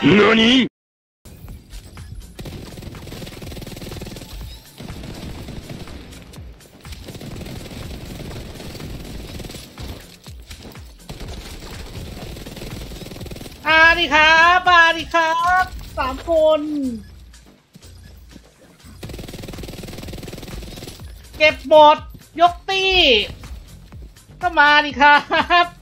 何อาดิครับมาดิครับสามคน เก็บหมด ยกตี้ ก็มาดิครับ